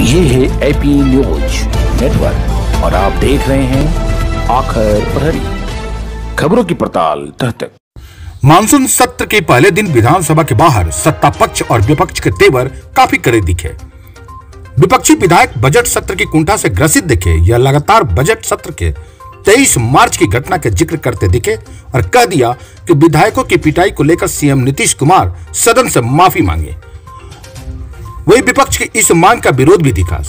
ये है AP news network और आप देख रहे हैं आखिर प्रहरी। खबरों की पड़ताल तह तक मानसून सत्र के पहले दिन विधानसभा के बाहर सत्ता पक्ष और विपक्ष के तेवर काफ़ी कड़े दिखे। विपक्षी विधायक बजट सत्र की कुंठा से ग्रसित दिखे या लगातार बजट सत्र के 23 मार्च की घटना के ज़िक्र करते दिखे और कह दिया कि विधायकों की पिटाई को लेकर सीएम नीतीश कुमार सदन से माफ़ी मांगे। वही विपक्ष की इस मांग का विरोध भी दिखा।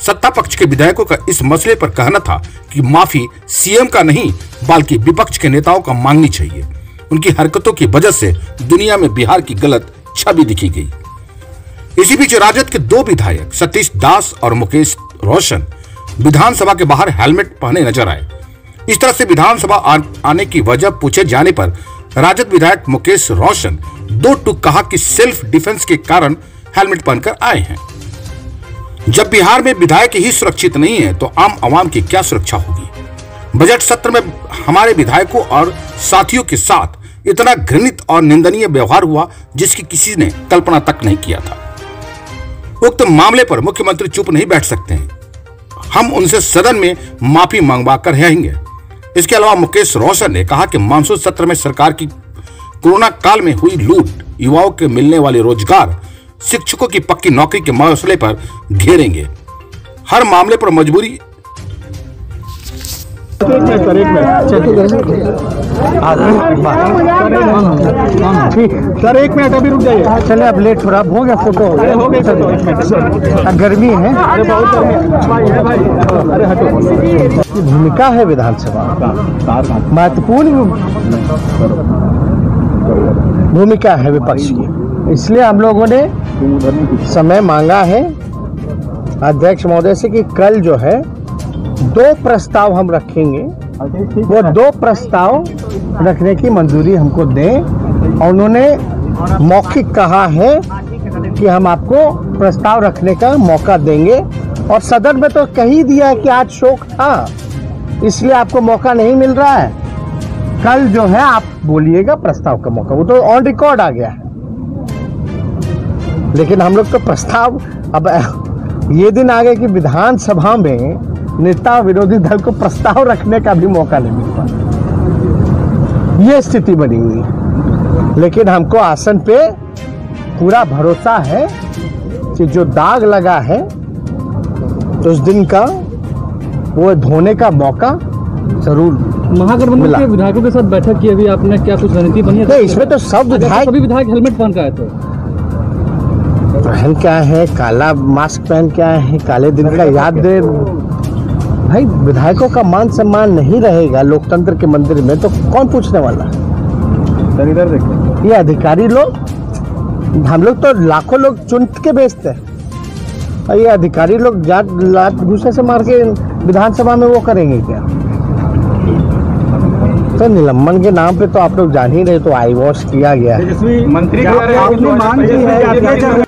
सत्ता पक्ष के विधायकों का इस मसले पर कहना था कि माफ़ी सीएम का नहीं, बल्कि विपक्ष के नेताओं का मांगनी चाहिए। उनकी हरकतों की वजह से दुनिया में बिहार की गलत छवि दिखी गई। इसी बीच राजद के दो विधायक, सतीश दास और मुकेश रोशन, विधानसभा के बाहर हेलमेट पहने नज़र आए। इस तरह से विधानसभा आने की वजह पूछे जाने पर राजद विधायक मुकेश रोशन दो टुक कहा कि सेल्फ डिफेंस के कारण हेलमेट पहनकर आए हैं। जब बिहार में विधायक ही सुरक्षित नहीं है तो आम आवाम की क्या सुरक्षा होगी? बजट सत्र में हमारे विधायकों और साथियों के साथ इतना घृणित और निंदनीय व्यवहार हुआ जिसकी किसी ने कल्पना तक नहीं किया था। उक्त मामले पर मुख्यमंत्री चुप नहीं बैठ सकते हैं। हम उनसे सदन में माफ़ी मंगवा कर रहेंगे। इसके अलावा मुकेश रोशन ने कहा कि मानसून सत्र में सरकार की कोरोना काल में हुई लूट, युवाओं के मिलने वाले रोज़गार शिक्षकों की पक्की नौकरी के मसले पर घेरेंगे। हर मामले पर मजबूरी। सर एक मिनट अभी रुक जाइए। चले अब लेट हो रहा हो गया फ़ोटो हो गए सर अब गर्मी है। अरे बहुत गर्मी है। भाई, है भाई। अरे हटो। भूमिका है विधानसभा। महत्वपूर्ण भूमिका है विपक्ष की। इसलिए हम लोगों ने समय मांगा है। अध्यक्ष महोदय से कि कल जो है, दो प्रस्ताव हम रखेंगे। वो दो प्रस्ताव रखने की मंजूरी हमको दें। और उन्होंने मौखिक कहा है कि हम आपको प्रस्ताव रखने का मौका देंगे। और सदन में तो कह दिया है कि आज शोक था, इसलिए आपको मौका नहीं मिल रहा है। कल जो है, आप बोलिएगा प्रस्ताव का मौका। वो तो ऑन रिकॉर्ड आ गया है। लेकिन हम लोग तो प्रस्ताव अब ये दिन आ गए कि विधानसभा में नेता विरोधी दल को प्रस्ताव रखने का भी मौका नहीं मिल पा ये स्थिति बनी हुई लेकिन हमको आसन पे पूरा भरोसा है कि जो दाग लगा है उस दिन का वो धोने का मौका ज़रूर महागठबंधन के विधायकों के साथ बैठक की अभी आपने क्या कुछ रणनीति बनी है? इसमें तो सब विधायक सभी विधायक हेलमेट पहन के आए थे पहन क्या है? काला मास्क पहन क्या है काले दिन का याद दे भाई विधायकों का मान सम्मान नहीं रहेगा लोकतंत्र के मंदिर में तो कौन पूछने वाला? है? ये अधिकारी लोग हम लोग तो लाखों लोग चुन के बेचते हैं। और ये अधिकारी लोग जात लात दूसरे से मार के विधानसभा में वो करेंगे क्या? तो निलंबन के नाम पे तो आप लोग जान ही रहे तो आई वॉश किया गया। है मंत्री के मांग की है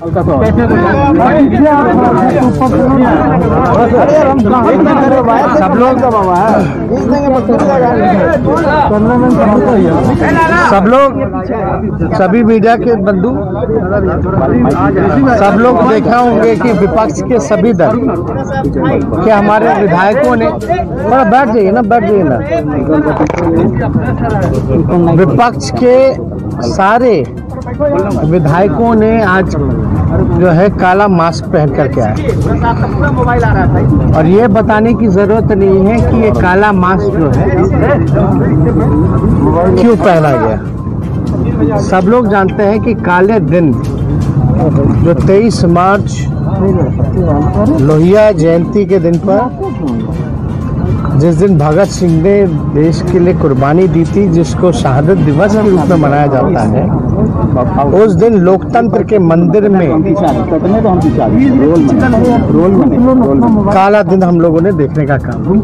सब लोग सब लोग सभी मीडिया के बंधु सब लोग देखा होंगे कि विपक्ष के सभी दल के हमारे विधायकों ने थोड़ा बैठ जाइए ना बैठ जाइए ना। विपक्ष के सारे विधायकों ने आज जो है काला मास्क पहन करके आए। और ये बताने की ज़रूरत नहीं है कि ये काला मास्क जो है, क्यों पहना गया। सब लोग जानते हैं कि काले दिन जो 23 मार्च लोहिया जयंती के दिन पर जिस दिन भगत सिंह ने देश के लिए कुर्बानी दी थी, जिसको शहादत दिवस के रूप में मनाया जाता है, उस दिन लोकतंत्र के मंदिर में काला दिन हम लोगों ने देखने का काम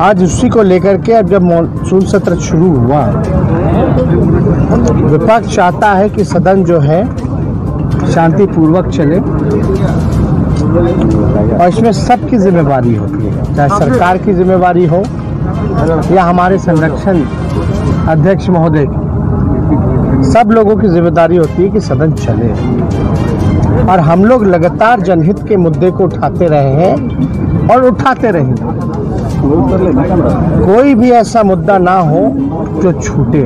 आज उसी को लेकर के अब जब मानसून सत्र शुरू हुआ, विपक्ष चाहता है कि सदन जो है शांतिपूर्वक चले। और इसमें सबकी जिम्मेवारी होती है चाहे सरकार की जिम्मेवारी हो या हमारे संरक्षण अध्यक्ष महोदय की। सब लोगों की ज़िम्मेदारी होती है कि सदन चले। और हम लोग लगातार जनहित के मुद्दे को उठाते रहे हैं और उठाते रहेंगे कोई भी ऐसा मुद्दा ना हो जो छूटे।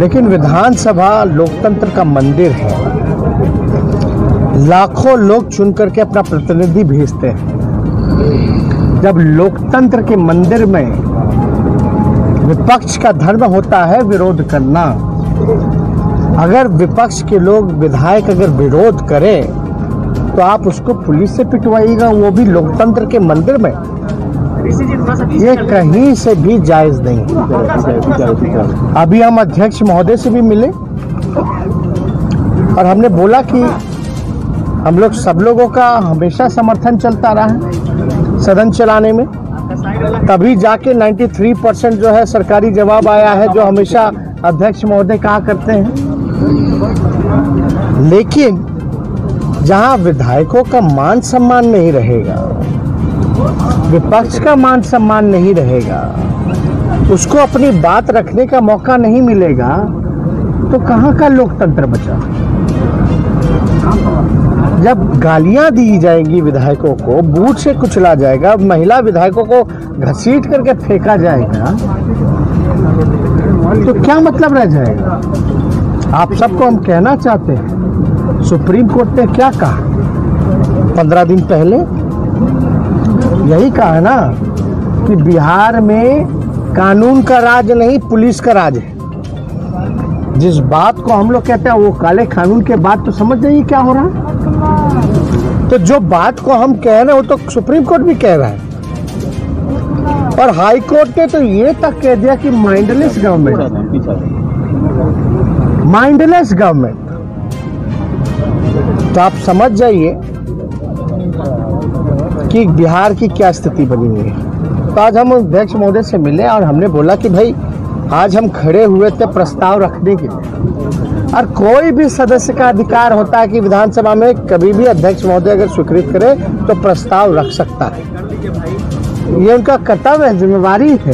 लेकिन विधानसभा लोकतंत्र का मंदिर है। लाखों लोग चुन करके अपना प्रतिनिधि भेजते हैं। जब लोकतंत्र के मंदिर में विपक्ष का धर्म होता है, विरोध करना। अगर विपक्ष के लोग, विधायक अगर विरोध करें तो आप उसको पुलिस से पिटवाइएगा, वो भी लोकतंत्र के मंदिर में। ये कहीं से भी जायज़ नहीं। अभी हम अध्यक्ष महोदय से भी मिले, और हमने बोला कि हम लोग सब लोगों का हमेशा समर्थन चलता रहा है सदन चलाने में। तभी जाके 93 परसेंट जो है सरकारी जवाब आया है, जो हमेशा अध्यक्ष महोदय कहा करते हैं। लेकिन जहाँ विधायकों का मान सम्मान नहीं रहेगा, विपक्ष का मान सम्मान नहीं रहेगा, उसको अपनी बात रखने का मौका नहीं मिलेगा तो कहाँ का लोकतंत्र बचा? जब गालियाँ दी जाएँगी विधायकों को बूथ से कुचला जाएगा, महिला विधायकों को घसीट करके फेंका जाएगा तो क्या मतलब रह जाएगा? आप सबको हम कहना चाहते हैं, सुप्रीम कोर्ट ने क्या कहा? पंद्रह दिन पहले? यही कहा ना कि बिहार में कानून का राज नहीं, पुलिस का राज है। जिस बात को हम लोग कहते हैं, वो काले कानून के बाद तो समझ नहीं क्या हो रहा? है तो जो बात को हम कह रहे हैं, वो तो सुप्रीम कोर्ट भी कह रहा है। और हाई कोर्ट ने तो ये तक कह दिया कि माइंडलेस गवर्नमेंट माइंडलेस गवर्नमेंट तो आप समझ जाइए कि बिहार की क्या स्थिति बनी हुई है। तो आज हम अध्यक्ष महोदय से मिले और हमने बोला कि भाई आज हम खड़े हुए थे प्रस्ताव रखने के लिए। और कोई भी सदस्य का अधिकार होता है कि विधानसभा में कभी भी अध्यक्ष महोदय अगर स्वीकृत करे तो प्रस्ताव रख सकता है। ये उनका कर्तव्य है, जिम्मेवारी है।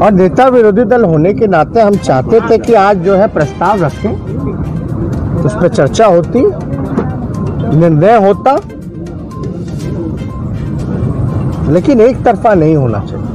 और नेता विरोधी दल होने के नाते हम चाहते थे कि आज जो है प्रस्ताव रखें। उस पर चर्चा होती, निर्णय होता। लेकिन एक तरफा नहीं होना चाहिए।